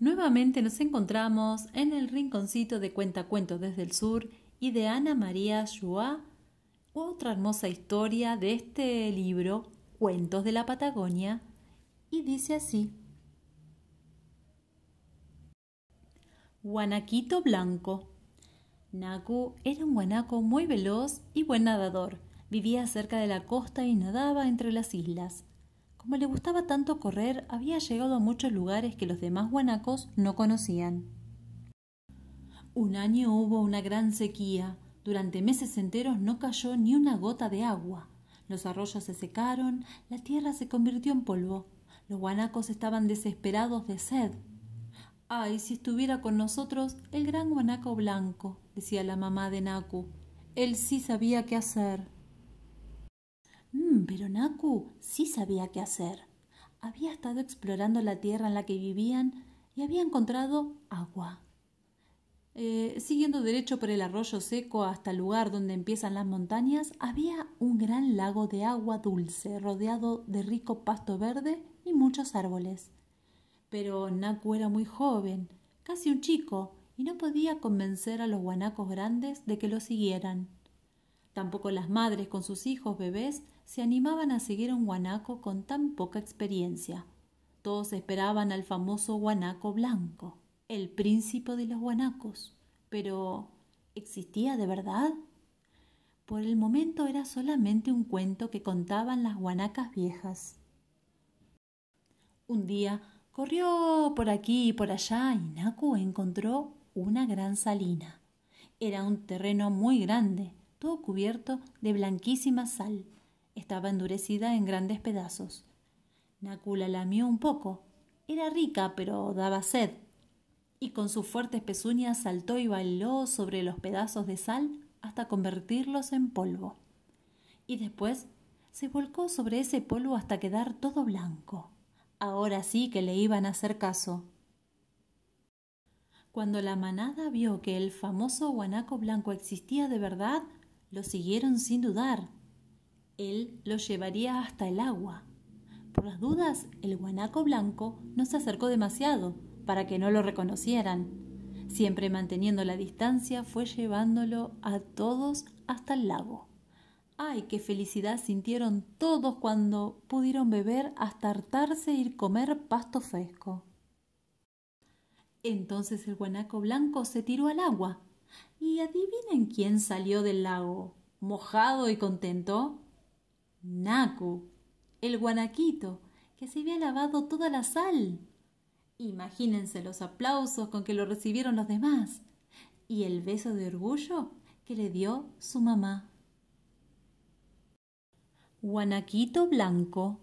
Nuevamente nos encontramos en el rinconcito de Cuentacuentos desde el Sur y de Ana María Joa, otra hermosa historia de este libro, Cuentos de la Patagonia, y dice así. Guanaquito Blanco. Naku era un guanaco muy veloz y buen nadador. Vivía cerca de la costa y nadaba entre las islas. Como le gustaba tanto correr, había llegado a muchos lugares que los demás guanacos no conocían. Un año hubo una gran sequía. Durante meses enteros no cayó ni una gota de agua. Los arroyos se secaron, la tierra se convirtió en polvo. Los guanacos estaban desesperados de sed. Ay, si estuviera con nosotros el gran guanaco blanco, decía la mamá de Naku. Él sí sabía qué hacer. Pero Naku sí sabía qué hacer. Había estado explorando la tierra en la que vivían y había encontrado agua. Eh, siguiendo derecho por el arroyo seco hasta el lugar donde empiezan las montañas, había un gran lago de agua dulce, rodeado de rico pasto verde y muchos árboles. Pero Naku era muy joven, casi un chico, y no podía convencer a los guanacos grandes de que lo siguieran. Tampoco las madres con sus hijos bebés se animaban a seguir a un guanaco con tan poca experiencia. Todos esperaban al famoso guanaco blanco, el príncipe de los guanacos. Pero ¿existía de verdad? Por el momento era solamente un cuento que contaban las guanacas viejas. Un día corrió por aquí y por allá y Naku encontró una gran salina. Era un terreno muy grande, todo cubierto de blanquísima sal. Estaba endurecida en grandes pedazos. Naku la lamió un poco. Era rica, pero daba sed. Y con sus fuertes pezuñas saltó y bailó sobre los pedazos de sal hasta convertirlos en polvo. Y después se volcó sobre ese polvo hasta quedar todo blanco. Ahora sí que le iban a hacer caso. Cuando la manada vio que el famoso guanaco blanco existía de verdad, lo siguieron sin dudar. Él lo llevaría hasta el agua. Por las dudas, el guanaco blanco no se acercó demasiado para que no lo reconocieran. Siempre manteniendo la distancia, fue llevándolo a todos hasta el lago. ¡Ay, qué felicidad sintieron todos cuando pudieron beber hasta hartarse y comer pasto fresco! Entonces el guanaco blanco se tiró al agua y adivinen quién salió del lago, mojado y contento. Naku, el guanaquito, que se había lavado toda la sal. Imagínense los aplausos con que lo recibieron los demás y el beso de orgullo que le dio su mamá. Guanaquito Blanco